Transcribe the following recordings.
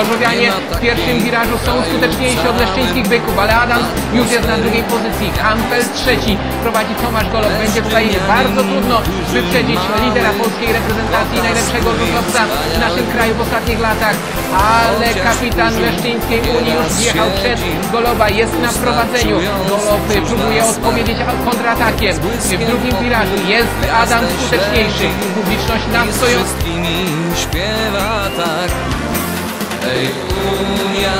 Gorzowianie w pierwszym wirażu są skuteczniejsi od leszczyńskich byków, ale Adam już jest na drugiej pozycji. Hampel trzeci, prowadzi Tomasz Golow. Będzie tutaj bardzo trudno wyprzedzić lidera polskiej reprezentacji, najlepszego rzutowca w naszym kraju w ostatnich latach, ale kapitan leszczyńskiej Unii już wjechał przed Golowa, jest na prowadzeniu. Golow próbuje odpowiedzieć kontratakiem. W drugim wirażu jest Adam skuteczniejszy. Publiczność na stojąc wszystkimi śpiewa tak Hej Unia,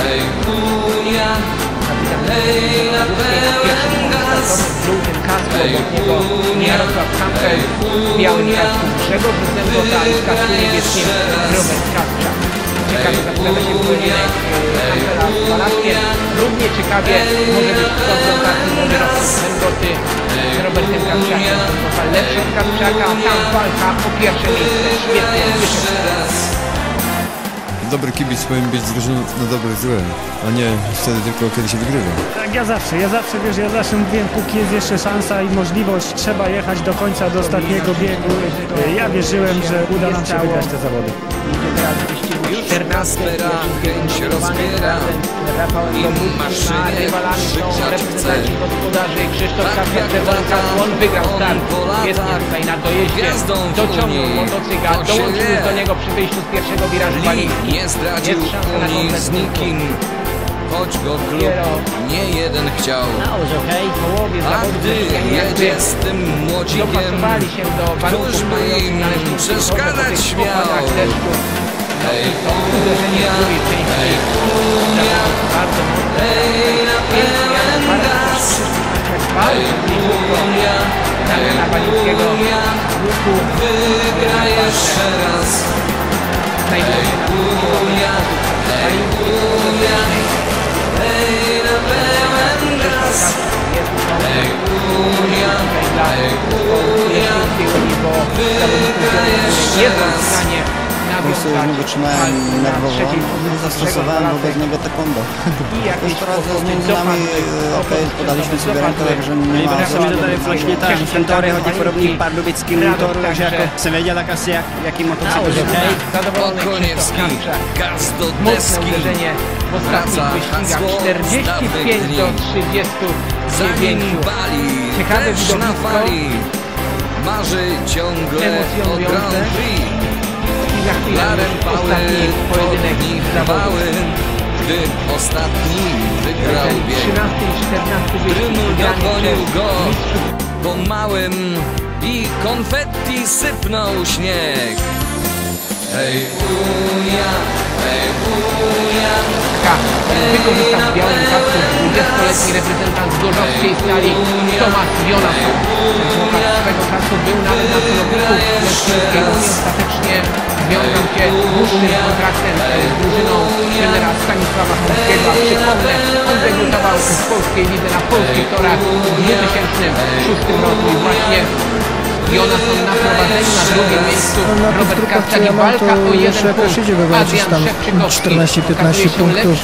hej Unia Hej na pełen gaz żółtym kasku, obok niego Jarosław Hampel w białym kasku, Grzegorz Zębota i w kasku niebieskim Robert Kasprzak. Ciekawie zapowiada się pojedynek Hampela z Balaskiem. Równie ciekawie może być konfrontacji Jarosław Zęboty z Robertem Kasprzakiem. Lepszy od Kasprzaka, tam walka o pierwsze miejsce. Świetnie wyszedł. Dobry kibic powinien być z drużyną na dobre złe, a nie wtedy tylko kiedy się wygrywa. Tak, ja zawsze, ja zawsze, wiesz, ja zawsze mówiłem, póki jest jeszcze szansa i możliwość, trzeba jechać do końca, do ostatniego biegu. Ja wierzyłem, że uda nam się wygrać te zawody. Już Kaspera chęć rozbiera i maszynie krzyczać chce. Tak jak czerwony lata, kartłon wygrał on start. Świetnie tutaj na dojeździe. Dociągnął się dołączył do niego przy wyjściu z pierwszego wirażu Walicki. nie zdradził Jest Unii z nikim. Choć go klub nie jeden chciał. A gdy jedzie z tym młodzikiem Któż by im przeszkadzać śmiał? Hej drugiej części. hej Unia. Hej na pełen gaz Hej Unia Unia łuku Wygra jeszcze raz Hej Unia Hej na pełen gaz Unia bo Wygra jeszcze raz Po prostu nawiązać nie wytrzymałem nerwowo, zastosowałem wobec niego taekwondo. Jest teraz między nami, e, okej, kłopoty podaliśmy sobie rękę, także nie ma żadnego dodali problemu. właśnie tak, Cieszy się Fentore Dawid hodí podobný Walicki. k pardubickému Radek motoru, takže także. jako jsem věděl tak asi, jak, jaký motocykl Kamprzak. Gaz do ostatnich Wraca hasło 45 z do dawnych Zanim 39. bali Ciekawe też na fali Marzy ciągle o. Grand Prix za chwilę ostatni pojedynek chwały Gdy ostatni wygrał bieg 13 i 14 wyścig Brynul wygrany dogonił go Po małym i konfetti sypnął śnieg. Hej Unia, hej Unia K. Wykorzystał w białym kasku 20-letni reprezentant z gorzowskiej stali Tomasz Jonasson. Chłopak swego czasu był nawet na celowniku Leszczyńskiej Unii. Ostatecznie wiązał się dłuższym kontraktem z drużyną trenera Stanisława Chomskiego. A Przypomnę, on debiutował w polskiej lidze na polskich torach w 2006 roku i właśnie Jonasson na prowadzeniu na drugim miejscu. Na tych Robert Kawczak i walka to o jeden punkt. Adrian Szewczykowski 14-15 okazuje się punktów.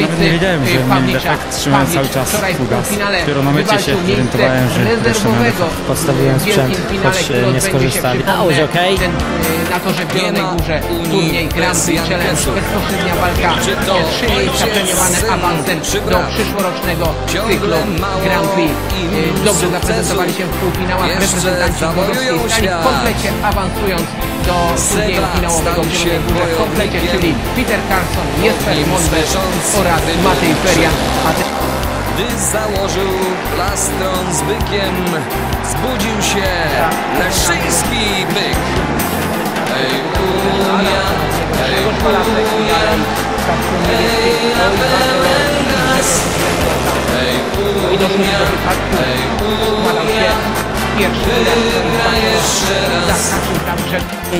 Nawet nie wiedziałem, że Pawlicza. defekt, trzymałem Pawlicz cały czas wczoraj w fugas. półfinale Dopiero na mecie się zorientowałem, że jeszcze defekt. Podstawiłem sprzęt, choć, e, nie skorzystali. przypomnę, Dobrze, okej. ten, y, Na torze w Zielonej Górze turniej Grand Prix Challenge bezpośrednia walka to o trzy miejsca premiowane awansem do przyszłorocznego cyklu Grand Prix. Y, Dobrze zaprezentowali się w półfinałach reprezentanci Gorzowskiej Stali w komplecie awansując do Seba finałowego stał w komplecie, czyli Peter Carlson, Jesper słysząc oraz. Matej Ferian. Gdy założył plastron z bykiem Zbudził się leszyński byk. Hej Unia, hej Grzegorz Balasek, Unia. Kasper Niewiecki, na pełen gaz Hej I doszło Unia, pierwszy raz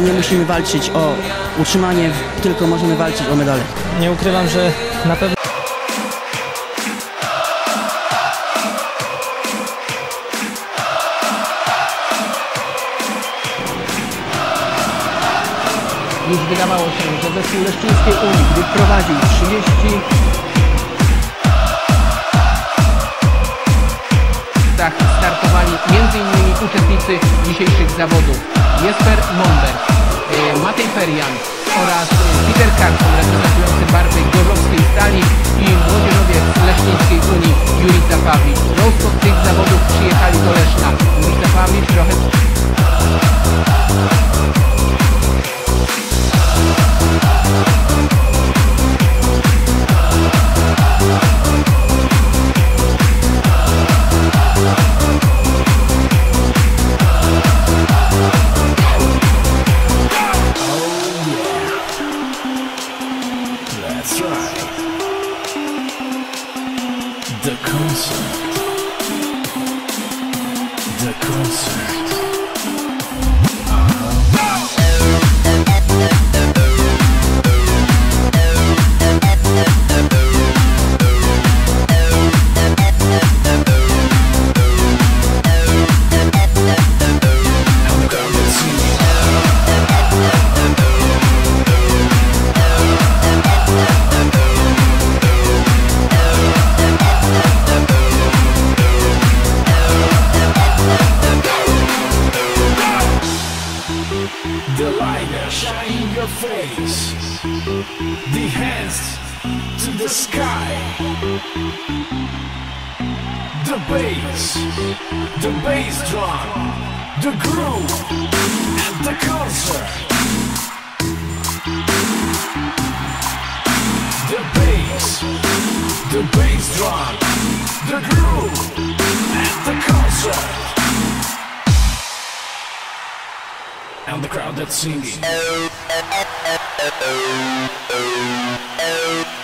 Nie, musimy walczyć o utrzymanie, tylko możemy walczyć o medale. Nie ukrywam, że na pewno Już wydawało się, że zespół Leszczyńskiej Unii, gdy prowadził 30 tak startowali m.in uczestnicy dzisiejszych zawodów Jesper Monder, e, Matej Ferian oraz Peter Karpon reprezentujący barwy Gorzowskiej Stali i młodzieżowiec Leśnickiej Unii Juri Zapawicz. Rosto tych zawodów przyjechali do Leszna. Juri Zapawicz trochę... That's right. The concert. The bass, the bass drum, the groove, and the concert. The bass, the bass drum, the groove, and the concert. And the crowd that's singing.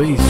beast.